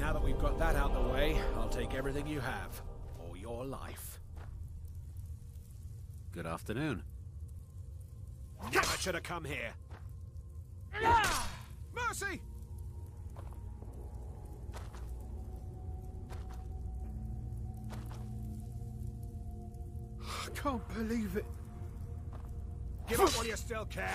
Now that we've got that out the way, I'll take everything you have, or your life. Good afternoon. Never should have come here. Mercy! I can't believe it. Give up while you still can.